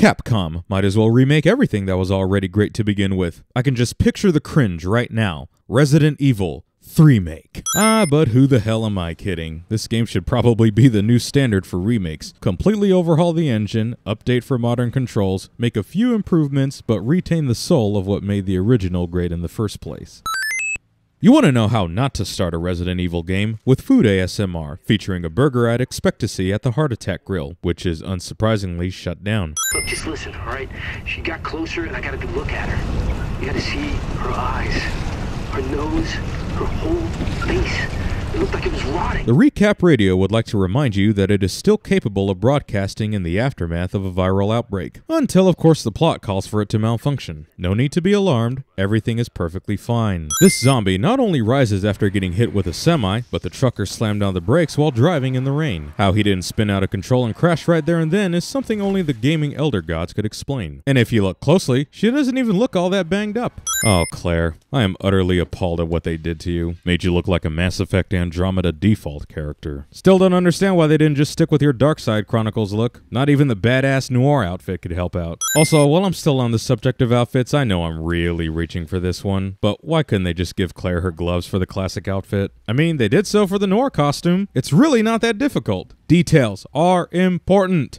Capcom might as well remake everything that was already great to begin with. I can just picture the cringe right now. Resident Evil 3 make. Ah, but who the hell am I kidding? This game should probably be the new standard for remakes. Completely overhaul the engine, update for modern controls, make a few improvements, but retain the soul of what made the original great in the first place. You want to know how not to start a Resident Evil game? With Food ASMR, featuring a burger I'd expect to see at the Heart Attack Grill, which is unsurprisingly shut down. Look, just listen, all right? She got closer and I got a good look at her. You gotta see her eyes, her nose, her whole face. Looked like it was rotting. The Recap Radio would like to remind you that it is still capable of broadcasting in the aftermath of a viral outbreak, until of course the plot calls for it to malfunction. No need to be alarmed, everything is perfectly fine. This zombie not only rises after getting hit with a semi, but the trucker slammed on the brakes while driving in the rain. How he didn't spin out of control and crash right there and then is something only the gaming elder gods could explain. And if you look closely, she doesn't even look all that banged up. Oh, Claire, I am utterly appalled at what they did to you. Made you look like a Mass Effect Andromeda default character. Still don't understand why they didn't just stick with your Dark Side Chronicles look. Not even the badass noir outfit could help out. Also, while I'm still on the subject of outfits, I know I'm really reaching for this one, but why couldn't they just give Claire her gloves for the classic outfit? I mean, they did so for the noir costume. It's really not that difficult. Details are important.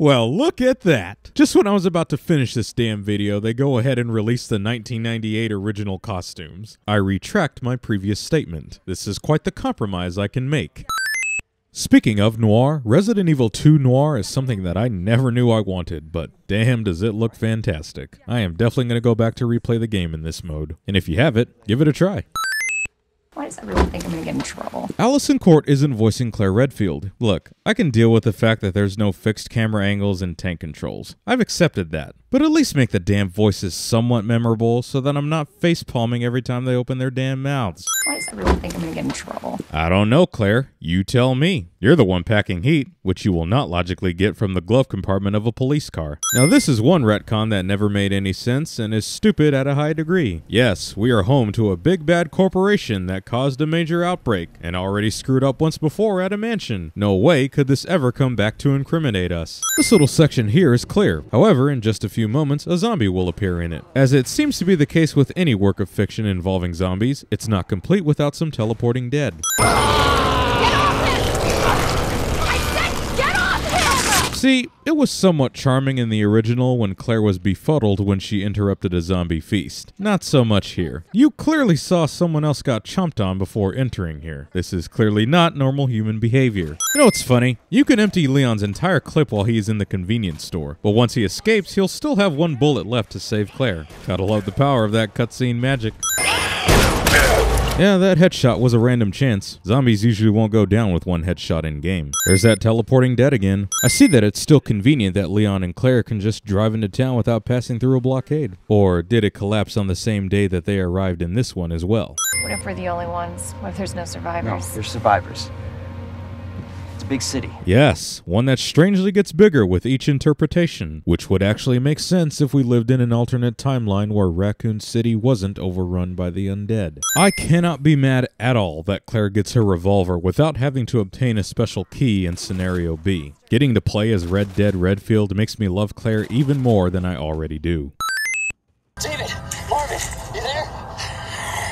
well, look at that. Just when I was about to finish this damn video, they go ahead and release the 1998 original costumes. I retract my previous statement. This is quite the compromise I can make. Speaking of noir, Resident Evil 2 Noir is something that I never knew I wanted, but damn does it look fantastic. I am definitely going to go back to replay the game in this mode. And if you have it, give it a try. Why does everyone think I'm gonna get in trouble? Alyson Court isn't voicing Claire Redfield. Look, I can deal with the fact that there's no fixed camera angles and tank controls. I've accepted that. But at least make the damn voices somewhat memorable so that I'm not face palming every time they open their damn mouths. Why does everyone think I'm gonna get in trouble? I don't know, Claire. You tell me. You're the one packing heat, which you will not logically get from the glove compartment of a police car. Now, this is one retcon that never made any sense and is stupid at a high degree. Yes, we are home to a big bad corporation that caused a major outbreak and already screwed up once before at a mansion. No way could this ever come back to incriminate us. This little section here is clear. However, in just a few moments, a zombie will appear in it. As it seems to be the case with any work of fiction involving zombies, it's not complete without some teleporting dead. See, it was somewhat charming in the original when Claire was befuddled when she interrupted a zombie feast. Not so much here. You clearly saw someone else got chomped on before entering here. This is clearly not normal human behavior. You know what's funny? You can empty Leon's entire clip while he is in the convenience store, but once he escapes, he'll still have one bullet left to save Claire. Gotta love the power of that cutscene magic. Yeah, that headshot was a random chance. Zombies usually won't go down with one headshot in game. There's that teleporting dead again. I see that it's still convenient that Leon and Claire can just drive into town without passing through a blockade. Or did it collapse on the same day that they arrived in this one as well? What if we're the only ones? What if there's no No, survivors? they're survivors. It's a big city. Yes, one that strangely gets bigger with each interpretation, which would actually make sense if we lived in an alternate timeline where Raccoon City wasn't overrun by the undead. I cannot be mad at all that Claire gets her revolver without having to obtain a special key in Scenario B. Getting to play as Red Dead Redfield makes me love Claire even more than I already do. David, Marvin, you there?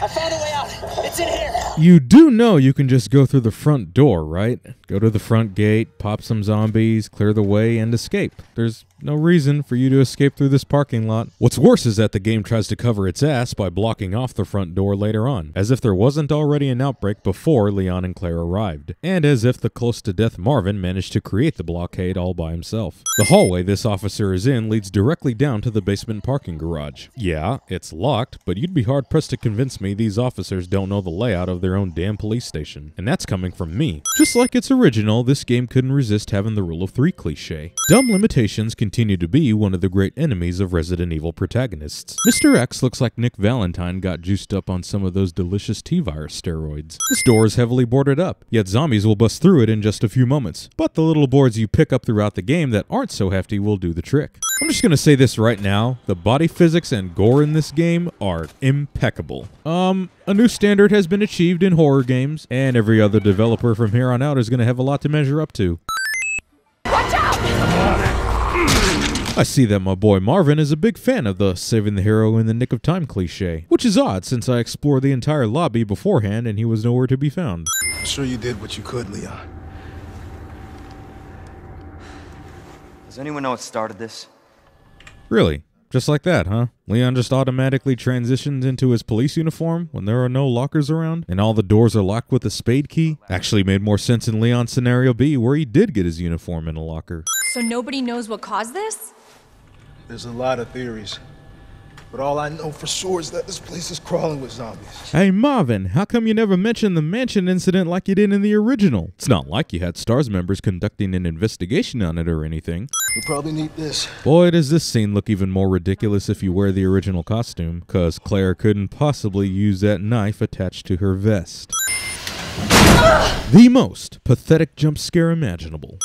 I found a way out. It's in here. You do know you can just go through the front door, right? Go to the front gate, pop some zombies, clear the way, and escape. There's no reason for you to escape through this parking lot. What's worse is that the game tries to cover its ass by blocking off the front door later on, as if there wasn't already an outbreak before Leon and Claire arrived, and as if the close to death Marvin managed to create the blockade all by himself. The hallway this officer is in leads directly down to the basement parking garage. Yeah, it's locked, but you'd be hard pressed to convince me these officers don't know the layout of their own damn police station. And that's coming from me. Just like its original, this game couldn't resist having the rule of three cliche. Dumb limitations continue to be one of the great enemies of Resident Evil protagonists. Mr. X looks like Nick Valentine got juiced up on some of those delicious T-virus steroids. This door is heavily boarded up, yet zombies will bust through it in just a few moments. But the little boards you pick up throughout the game that aren't so hefty will do the trick. I'm just gonna say this right now, the body physics and gore in this game are impeccable. Um, a new standard has been achieved in horror games, and every other developer from here on out is gonna have a lot to measure up to. Watch out! I see that my boy Marvin is a big fan of the saving the hero in the nick of time cliche, which is odd since I explored the entire lobby beforehand and he was nowhere to be found. I'm sure you did what you could, Leon. Does anyone know what started this? Really? Just like that, huh? Leon just automatically transitions into his police uniform when there are no lockers around and all the doors are locked with a spade key? Actually made more sense in Leon's scenario B where he did get his uniform in a locker. So nobody knows what caused this? There's a lot of theories. But all I know for sure is that this place is crawling with zombies. Hey Marvin, how come you never mentioned the mansion incident like you did in the original? It's not like you had STARS members conducting an investigation on it or anything. We'll probably need this. Boy, does this scene look even more ridiculous if you wear the original costume, cause Claire couldn't possibly use that knife attached to her vest. the most pathetic jump scare imaginable.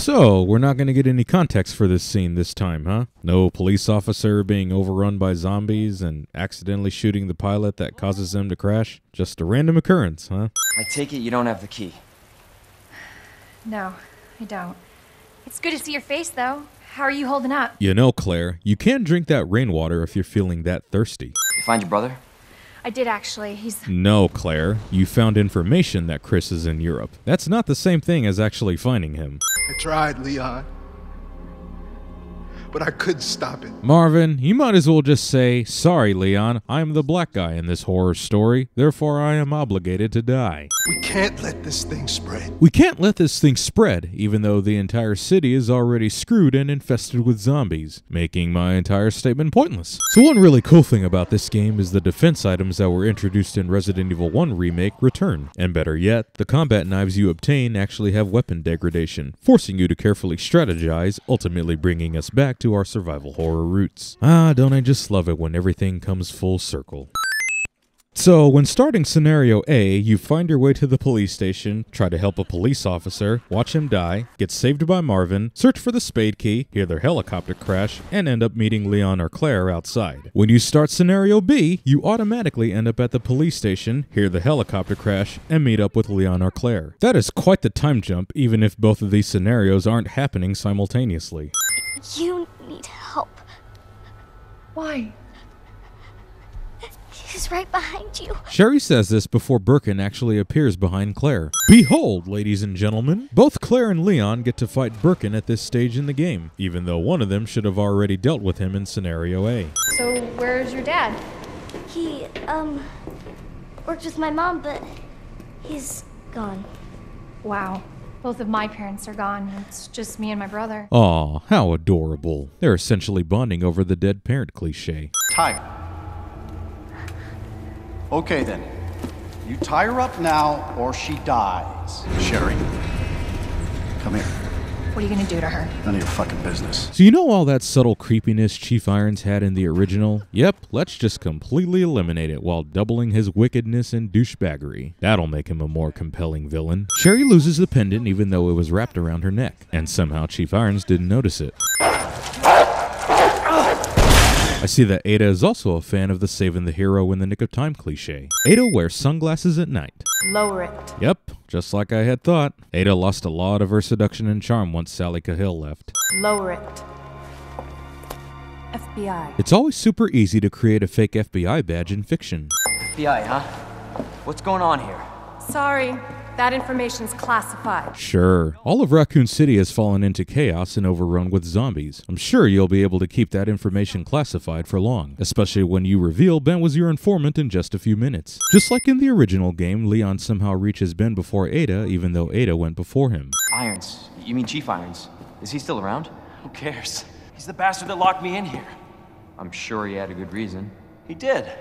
So, we're not going to get any context for this scene this time, huh? No police officer being overrun by zombies and accidentally shooting the pilot that causes them to crash? Just a random occurrence, huh? I take it you don't have the key. No, I don't. It's good to see your face, though. How are you holding up? You know, Claire, you can drink that rainwater if you're feeling that thirsty. You find your brother? I did actually. He's. No, Claire, you found information that Chris is in Europe. That's not the same thing as actually finding him. I tried, Leon. But I couldn't stop it. Marvin, you might as well just say, Sorry, Leon, I'm the black guy in this horror story, therefore I am obligated to die. We can't let this thing spread. We can't let this thing spread, even though the entire city is already screwed and infested with zombies, making my entire statement pointless. So, one really cool thing about this game is the defense items that were introduced in Resident Evil 1 Remake return. And better yet, the combat knives you obtain actually have weapon degradation, forcing you to carefully strategize, ultimately bringing us back to our survival horror roots. Ah, don't I just love it when everything comes full circle. So, when starting scenario A, you find your way to the police station, try to help a police officer, watch him die, get saved by Marvin, search for the spade key, hear their helicopter crash, and end up meeting Leon or Claire outside. When you start scenario B, you automatically end up at the police station, hear the helicopter crash, and meet up with Leon or Claire. That is quite the time jump, even if both of these scenarios aren't happening simultaneously. You need help. Why? He's right behind you. Sherry says this before Birkin actually appears behind Claire. Behold, ladies and gentlemen, both Claire and Leon get to fight Birkin at this stage in the game, even though one of them should have already dealt with him in scenario A. So, where's your dad? He, um, worked with my mom, but he's gone. Wow. Both of my parents are gone. It's just me and my brother. Aw, how adorable. They're essentially bonding over the dead parent cliche. Tie. Okay then. You tie her up now or she dies. Sherry, come here. What are you gonna do to her? None of your fucking business. So you know all that subtle creepiness Chief Irons had in the original? Yep, let's just completely eliminate it while doubling his wickedness and douchebaggery. That'll make him a more compelling villain. Sherry loses the pendant even though it was wrapped around her neck, and somehow Chief Irons didn't notice it. I see that Ada is also a fan of the saving the hero in the nick of time cliche. Ada wears sunglasses at night. Lower it. Yep, just like I had thought. Ada lost a lot of her seduction and charm once Sally Cahill left. Lower it. FBI. It's always super easy to create a fake FBI badge in fiction. FBI, huh? What's going on here? Sorry, that information's classified. Sure, all of Raccoon City has fallen into chaos and overrun with zombies. I'm sure you'll be able to keep that information classified for long, especially when you reveal Ben was your informant in just a few minutes. Just like in the original game, Leon somehow reaches Ben before Ada, even though Ada went before him. Irons. You mean Chief Irons? Is he still around? Who cares? He's the bastard that locked me in here. I'm sure he had a good reason. He did.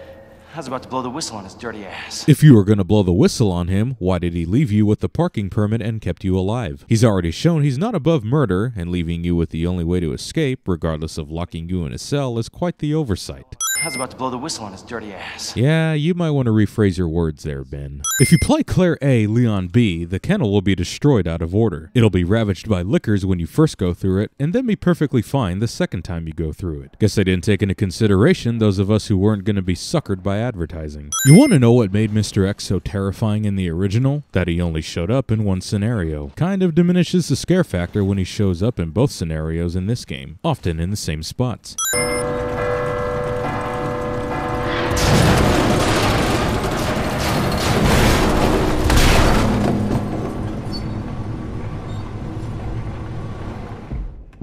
I was about to blow the whistle on his dirty ass. If you were going to blow the whistle on him, why did he leave you with the parking permit and kept you alive? He's already shown he's not above murder, and leaving you with the only way to escape, regardless of locking you in a cell, is quite the oversight. I was about to blow the whistle on his dirty ass. Yeah, you might want to rephrase your words there, Ben. If you play Claire A, Leon B, the kennel will be destroyed out of order. It'll be ravaged by lickers when you first go through it, and then be perfectly fine the second time you go through it. Guess they didn't take into consideration those of us who weren't going to be suckered by advertising. You want to know what made Mr. X so terrifying in the original? That he only showed up in one scenario. Kind of diminishes the scare factor when he shows up in both scenarios in this game, often in the same spots.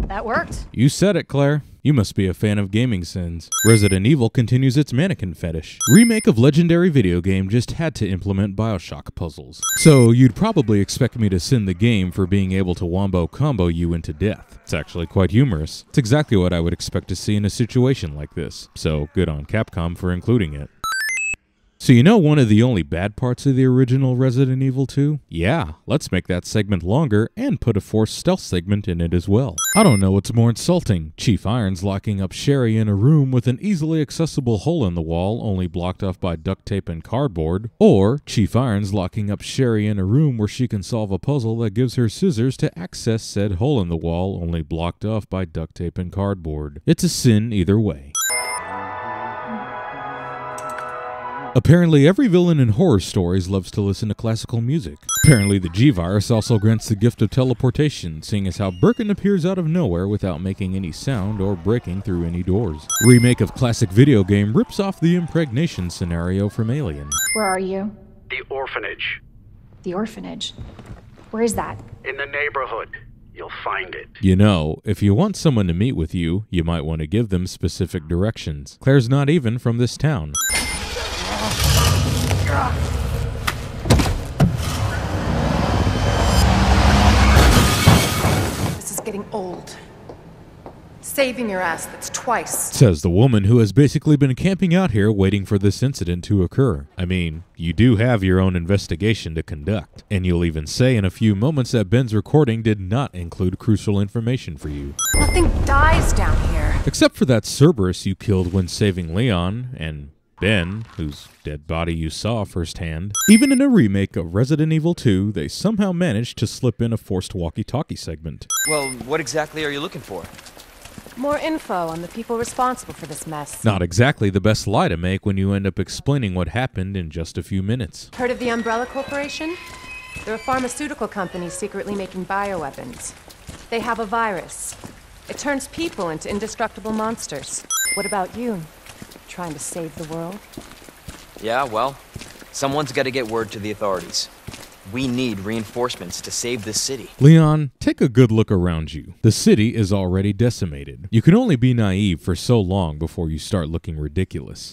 That worked. You said it, Claire. You must be a fan of gaming sins. Resident Evil continues its mannequin fetish. Remake of legendary video game just had to implement Bioshock puzzles. So you'd probably expect me to sin the game for being able to wombo combo you into death. It's actually quite humorous. It's exactly what I would expect to see in a situation like this. So good on Capcom for including it. So you know one of the only bad parts of the original Resident Evil 2? Yeah, let's make that segment longer and put a forced stealth segment in it as well. I don't know what's more insulting, Chief Irons locking up Sherry in a room with an easily accessible hole in the wall only blocked off by duct tape and cardboard, or Chief Irons locking up Sherry in a room where she can solve a puzzle that gives her scissors to access said hole in the wall only blocked off by duct tape and cardboard. It's a sin either way. Apparently, every villain in horror stories loves to listen to classical music. Apparently, the G virus also grants the gift of teleportation, seeing as how Birkin appears out of nowhere without making any sound or breaking through any doors. Remake of classic video game rips off the impregnation scenario from Alien. Where are you? The orphanage. The orphanage. Where is that? In the neighborhood. You'll find it. You know, if you want someone to meet with you, you might want to give them specific directions. Claire's not even from this town. This is getting old. Saving your ass, that's twice. Says the woman who has basically been camping out here waiting for this incident to occur. I mean, you do have your own investigation to conduct, and you'll even say in a few moments that Ben's recording did not include crucial information for you. Nothing dies down here. Except for that Cerberus you killed when saving Leon, and Ben, whose dead body you saw firsthand. Even in a remake of Resident Evil 2, they somehow managed to slip in a forced walkie talkie segment. Well, what exactly are you looking for? More info on the people responsible for this mess. Not exactly the best lie to make when you end up explaining what happened in just a few minutes. Heard of the Umbrella Corporation? They're a pharmaceutical company secretly making bioweapons. They have a virus. It turns people into indestructible monsters. What about you? Trying to save the world? Yeah, well, someone's got to get word to the authorities. We need reinforcements to save this city. Leon, take a good look around you. The city is already decimated. You can only be naive for so long before you start looking ridiculous.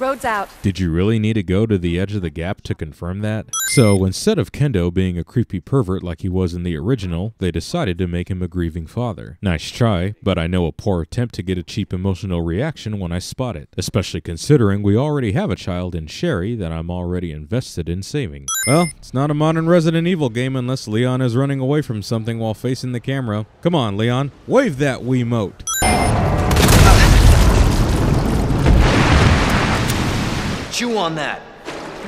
Road's out. Did you really need to go to the edge of the gap to confirm that? So, instead of Kendo being a creepy pervert like he was in the original, they decided to make him a grieving father. Nice try, but I know a poor attempt to get a cheap emotional reaction when I spot it, especially considering we already have a child in Sherry that I'm already invested in saving. Well, it's not a modern Resident Evil game unless Leon is running away from something while facing the camera. Come on, Leon, wave that Wiimote. Chew on that,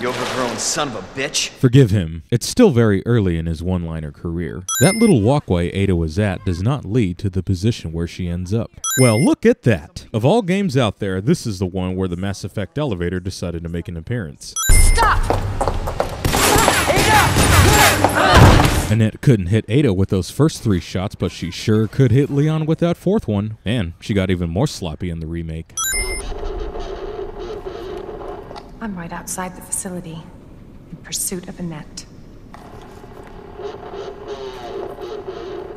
you overgrown son of a bitch. Forgive him. It's still very early in his one liner career. That little walkway Ada was at does not lead to the position where she ends up. Well, look at that. Of all games out there, this is the one where the Mass Effect elevator decided to make an appearance. Stop! Ada! Annette couldn't hit Ada with those first three shots, but she sure could hit Leon with that fourth one. And she got even more sloppy in the remake. I'm right outside the facility, in pursuit of Annette.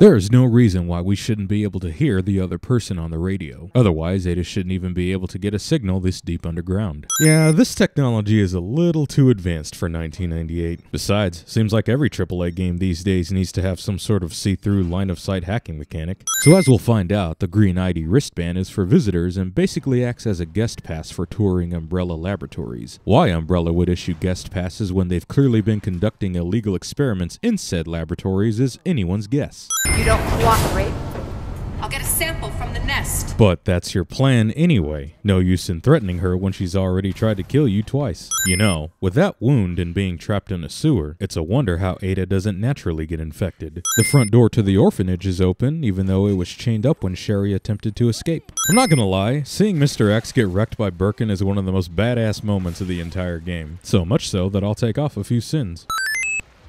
There is no reason why we shouldn't be able to hear the other person on the radio. Otherwise, Ada shouldn't even be able to get a signal this deep underground. Yeah, this technology is a little too advanced for 1998. Besides, seems like every AAA game these days needs to have some sort of see-through line-of-sight hacking mechanic. So as we'll find out, the Green ID wristband is for visitors and basically acts as a guest pass for touring Umbrella laboratories. Why Umbrella would issue guest passes when they've clearly been conducting illegal experiments in said laboratories is anyone's guess. You don't cooperate? I'll get a sample from the nest. But that's your plan anyway. No use in threatening her when she's already tried to kill you twice. You know, with that wound and being trapped in a sewer, it's a wonder how Ada doesn't naturally get infected. The front door to the orphanage is open, even though it was chained up when Sherry attempted to escape. I'm not gonna lie, seeing Mr. X get wrecked by Birkin is one of the most badass moments of the entire game. So much so that I'll take off a few sins.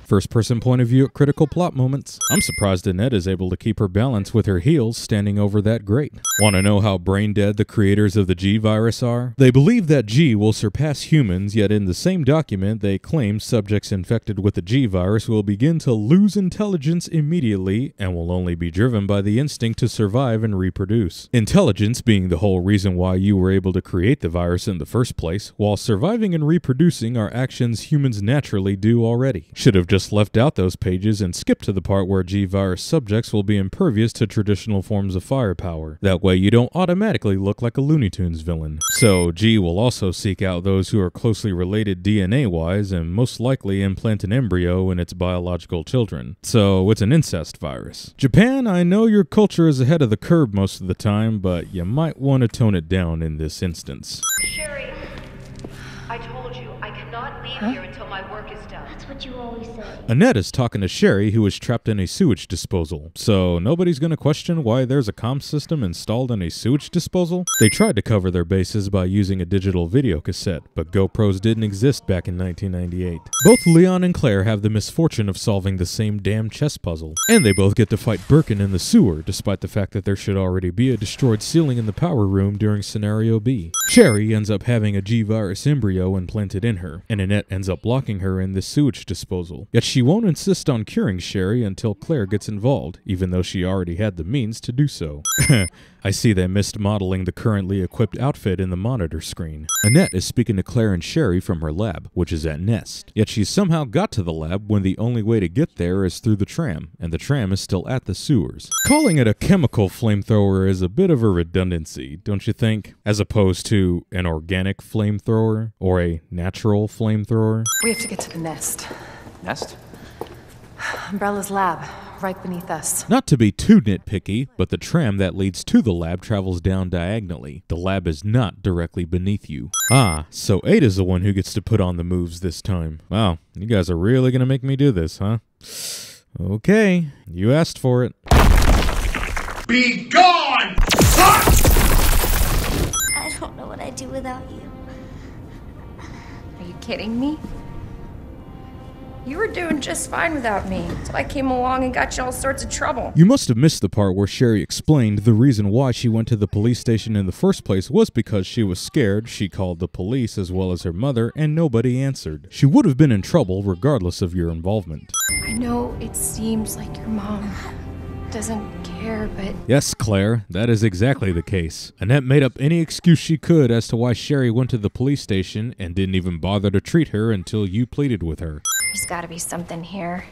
First person point of view at critical plot moments. I'm surprised Annette is able to keep her balance with her heels standing over that grate. Want to know how brain dead the creators of the G virus are? They believe that G will surpass humans, yet in the same document they claim subjects infected with the G virus will begin to lose intelligence immediately and will only be driven by the instinct to survive and reproduce. Intelligence being the whole reason why you were able to create the virus in the first place, while surviving and reproducing are actions humans naturally do already. Should have just left out those pages and skipped to the part where G virus subjects will be impervious to traditional forms of firepower. That way you don't automatically look like a Looney Tunes villain. So G will also seek out those who are closely related DNA wise and most likely implant an embryo in its biological children. So it's an incest virus. Japan, I know your culture is ahead of the curve most of the time, but you might want to tone it down in this instance. Sherry, I told you I cannot leave here until my work is done. That's what you say. Annette is talking to Sherry, who is trapped in a sewage disposal. So nobody's going to question why there's a comm system installed in a sewage disposal? They tried to cover their bases by using a digital video cassette, but GoPros didn't exist back in 1998. Both Leon and Claire have the misfortune of solving the same damn chess puzzle. And they both get to fight Birkin in the sewer, despite the fact that there should already be a destroyed ceiling in the power room during scenario B. Sherry ends up having a G-virus embryo implanted in her, and Annette ends up locking her in this sewage disposal. Yet she won't insist on curing Sherry until Claire gets involved, even though she already had the means to do so. I see they missed modeling the currently equipped outfit in the monitor screen. Annette is speaking to Claire and Sherry from her lab, which is at Nest. Yet she somehow got to the lab when the only way to get there is through the tram, and the tram is still at the sewers. Calling it a chemical flamethrower is a bit of a redundancy, don't you think? As opposed to an organic flamethrower or a natural flamethrower? We have to get to the nest. Nest? Umbrella's lab, right beneath us. Not to be too nitpicky, but the tram that leads to the lab travels down diagonally. The lab is not directly beneath you. Ah, so Ada's the one who gets to put on the moves this time. Wow, you guys are really gonna make me do this, huh? Okay, you asked for it. Be gone! I don't know what I'd do without you. Are you kidding me? You were doing just fine without me, so I came along and got you all sorts of trouble. You must have missed the part where Sherry explained the reason why she went to the police station in the first place was because she was scared. She called the police as well as her mother, and nobody answered. She would have been in trouble regardless of your involvement. I know it seems like your mom doesn't care, but Yes, Claire, that is exactly the case. Annette made up any excuse she could as to why Sherry went to the police station and didn't even bother to treat her until you pleaded with her. there's gotta be something here.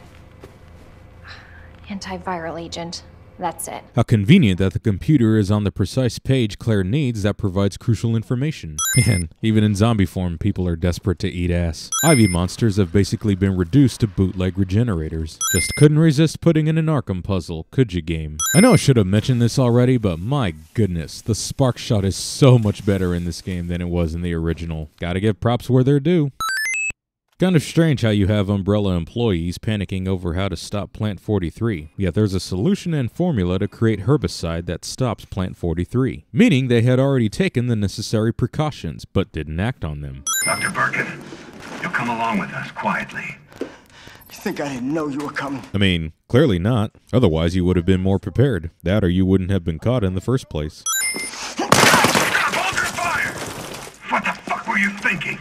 Antiviral agent. That's it. How convenient that the computer is on the precise page Claire needs that provides crucial information. Man, even in zombie form, people are desperate to eat ass. Ivy monsters have basically been reduced to bootleg regenerators. Just couldn't resist putting in an Arkham puzzle, could you, game? I know I should have mentioned this already, but my goodness, the spark shot is so much better in this game than it was in the original. Gotta give props where they're due. Kind of strange how you have Umbrella employees panicking over how to stop Plant 43, yet there's a solution and formula to create herbicide that stops Plant 43, meaning they had already taken the necessary precautions but didn't act on them. Dr. Birkin, you'll come along with us quietly. You think I didn't know you were coming? I mean, clearly not. Otherwise, you would have been more prepared. That or you wouldn't have been caught in the first place. Hold your fire! What the fuck were you thinking?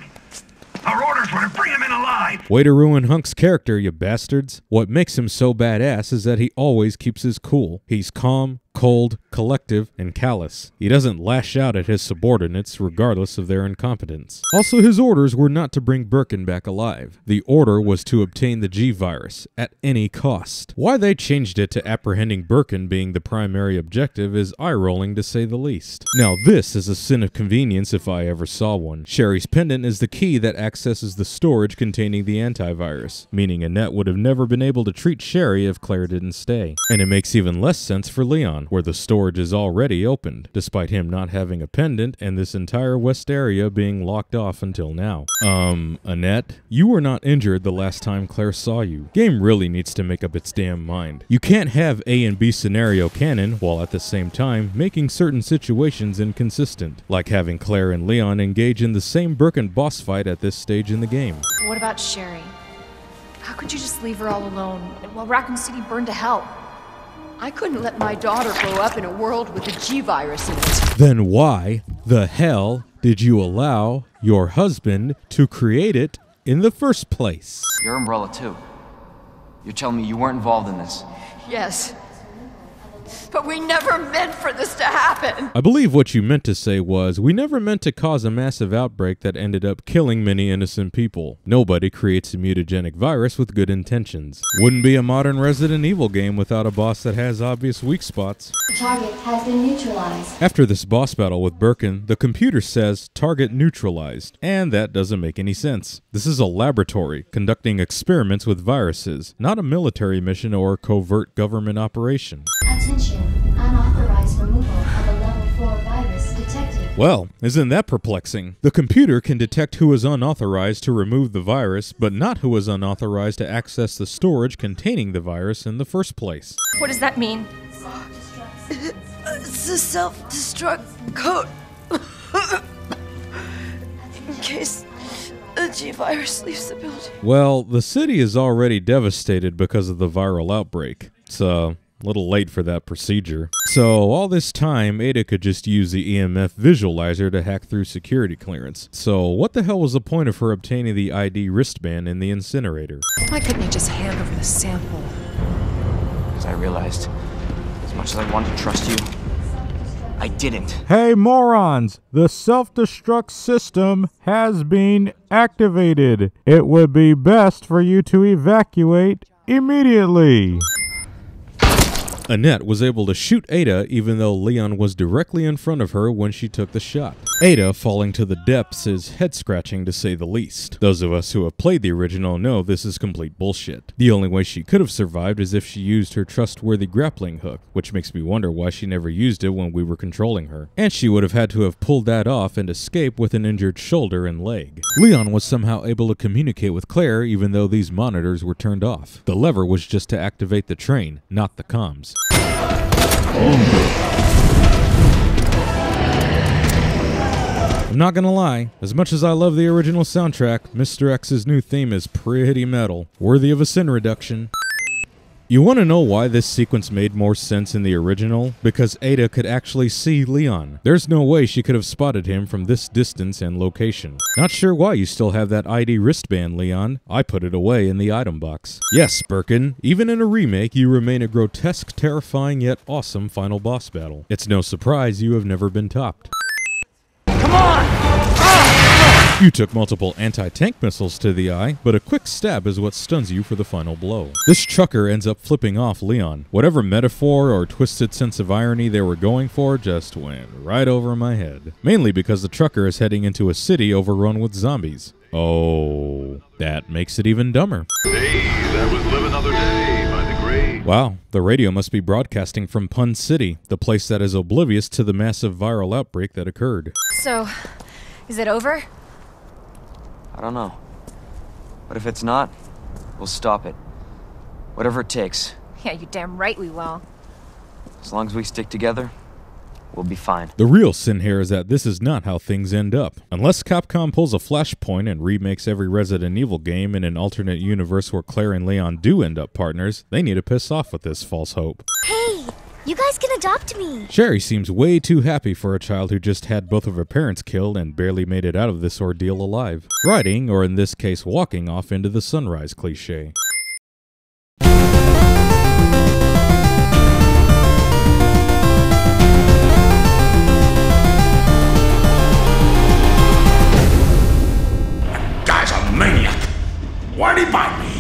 Our orders were to bring him in alive! Way to ruin Hunk's character, you bastards. What makes him so badass is that he always keeps his cool. He's calm, cold, collective, and callous. He doesn't lash out at his subordinates regardless of their incompetence. Also, his orders were not to bring Birkin back alive. The order was to obtain the G virus at any cost. Why they changed it to apprehending Birkin being the primary objective is eye-rolling to say the least. Now, this is a sin of convenience if I ever saw one. Sherry's pendant is the key that accesses the storage containing the antivirus, meaning Annette would have never been able to treat Sherry if Claire didn't stay. And it makes even less sense for Leon. Where the storage is already opened, despite him not having a pendant and this entire west area being locked off until now. Um, Annette, you were not injured the last time Claire saw you. Game really needs to make up its damn mind. You can't have A and B scenario canon while at the same time making certain situations inconsistent, like having Claire and Leon engage in the same Birkin boss fight at this stage in the game. What about Sherry? How could you just leave her all alone while Raccoon City burned to hell? I couldn't let my daughter grow up in a world with a G virus in it. Then why the hell did you allow your husband to create it in the first place? Your umbrella, too. You're telling me you weren't involved in this? Yes. But we never meant for this to happen. I believe what you meant to say was, we never meant to cause a massive outbreak that ended up killing many innocent people. Nobody creates a mutagenic virus with good intentions. Wouldn't be a modern Resident Evil game without a boss that has obvious weak spots. Target has been neutralized. After this boss battle with Birkin, the computer says target neutralized, and that doesn't make any sense. This is a laboratory conducting experiments with viruses, not a military mission or covert government operation. Attention, Well, isn't that perplexing? The computer can detect who is unauthorized to remove the virus, but not who is unauthorized to access the storage containing the virus in the first place. What does that mean? It's a self-destruct code. in case the G virus leaves the building. Well, the city is already devastated because of the viral outbreak. It's a little late for that procedure. So, all this time, Ada could just use the EMF visualizer to hack through security clearance. So, what the hell was the point of her obtaining the ID wristband in the incinerator? Why couldn't he just hand over the sample? Because I realized, as much as I wanted to trust you, I didn't. Hey morons! The self destruct system has been activated. It would be best for you to evacuate immediately. Annette was able to shoot Ada even though Leon was directly in front of her when she took the shot. Ada falling to the depths is head scratching to say the least. Those of us who have played the original know this is complete bullshit. The only way she could have survived is if she used her trustworthy grappling hook, which makes me wonder why she never used it when we were controlling her. And she would have had to have pulled that off and escape with an injured shoulder and leg. Leon was somehow able to communicate with Claire even though these monitors were turned off. The lever was just to activate the train, not the comms. I'm not gonna lie, as much as I love the original soundtrack, Mr. X's new theme is pretty metal, worthy of a sin reduction. You want to know why this sequence made more sense in the original? Because Ada could actually see Leon. There's no way she could have spotted him from this distance and location. Not sure why you still have that ID wristband, Leon. I put it away in the item box. Yes, Birkin, even in a remake, you remain a grotesque, terrifying, yet awesome final boss battle. It's no surprise you have never been topped. You took multiple anti-tank missiles to the eye, but a quick stab is what stuns you for the final blow. This trucker ends up flipping off Leon. Whatever metaphor or twisted sense of irony they were going for just went right over my head. Mainly because the trucker is heading into a city overrun with zombies. Oh, that makes it even dumber. Hey, that was Live Another Day by the great. Wow, the radio must be broadcasting from Pun City, the place that is oblivious to the massive viral outbreak that occurred. So, is it over? I don't know. But if it's not, we'll stop it. Whatever it takes. Yeah, you damn right we will. As long as we stick together, we'll be fine. The real sin here is that this is not how things end up. Unless Capcom pulls a flashpoint and remakes every Resident Evil game in an alternate universe where Claire and Leon do end up partners, they need to piss off with this false hope. Hey, you guys can adopt me. Sherry seems way too happy for a child who just had both of her parents killed and barely made it out of this ordeal alive. Riding, or in this case walking off into the sunrise cliche. Guy's a maniac. Where'd he find me?